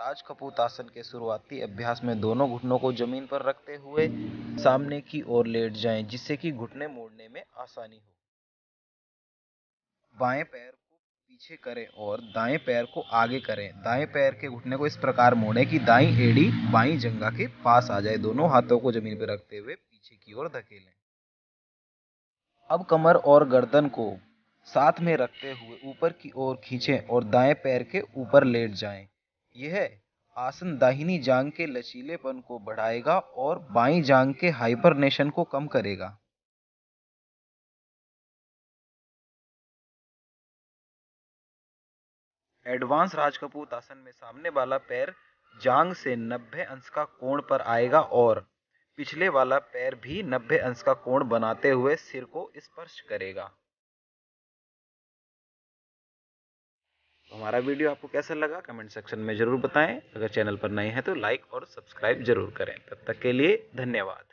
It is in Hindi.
राज कपूतासन के शुरुआती अभ्यास में दोनों घुटनों को ज़मीन पर रखते हुए सामने की ओर लेट जाएँ, जिससे कि घुटने मोड़ने में आसानी हो। बाएँ पैर को पीछे करें और दाएँ पैर को आगे करें। दाएँ पैर के घुटने को इस प्रकार मोड़ें कि दाई एड़ी बाई जंगा के पास आ जाए। दोनों हाथों को ज़मीन पर रखते हुए पीछे की ओर धकेलें। अब कमर और गर्दन को साथ में रखते हुए ऊपर की ओर खींचें और दाएँ पैर के ऊपर लेट जाएँ। यह आसन दाहिनी जांग के लचीलेपन को बढ़ाएगा और बाई जांग के हाइपरनेशन को कम करेगा। एडवांस राजकपूत आसन में सामने वाला पैर जांग से 90 अंश का कोण पर आएगा और पिछले वाला पैर भी 90 अंश का कोण बनाते हुए सिर को स्पर्श करेगा। हमारा वीडियो आपको कैसा लगा, कमेंट सेक्शन में ज़रूर बताएँ। अगर चैनल पर नए हैं तो लाइक और सब्सक्राइब ज़रूर करें। तब तक के लिए धन्यवाद।